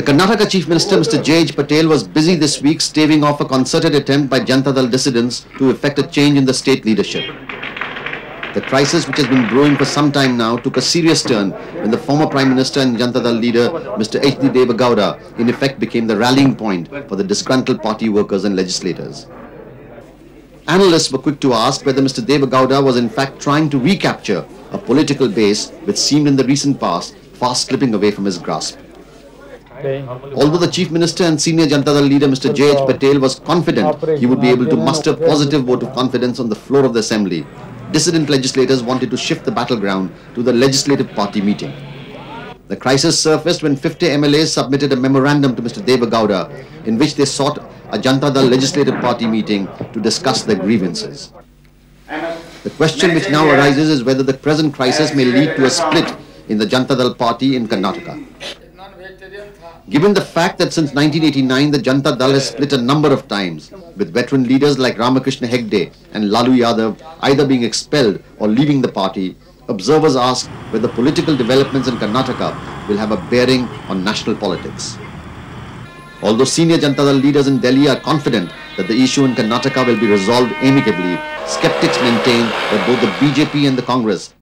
The Karnataka Chief Minister Mr. J.H. Patel was busy this week staving off a concerted attempt by Janata Dal dissidents to effect a change in the state leadership. The crisis, which has been brewing for some time now, took a serious turn when the former Prime Minister and Janata Dal leader Mr. H.D. Deve Gowda in effect became the rallying point for the disgruntled party workers and legislators. Analysts were quick to ask whether Mr. Deve Gowda was in fact trying to recapture a political base which seemed in the recent past fast slipping away from his grasp. Although the Chief Minister and senior Janata Dal leader Mr. J.H. Patel was confident he would be able to muster positive vote of confidence on the floor of the Assembly, dissident legislators wanted to shift the battleground to the Legislative Party meeting. The crisis surfaced when 50 MLAs submitted a memorandum to Mr. Deve Gowda in which they sought a Janata Dal Legislative Party meeting to discuss their grievances. The question which now arises is whether the present crisis may lead to a split in the Janata Dal Party in Karnataka. Given the fact that since 1989 the Janata Dal has split a number of times, with veteran leaders like Ramakrishna Hegde and Lalu Yadav either being expelled or leaving the party, observers ask whether political developments in Karnataka will have a bearing on national politics. Although senior Janata Dal leaders in Delhi are confident that the issue in Karnataka will be resolved amicably, skeptics maintain that both the BJP and the Congress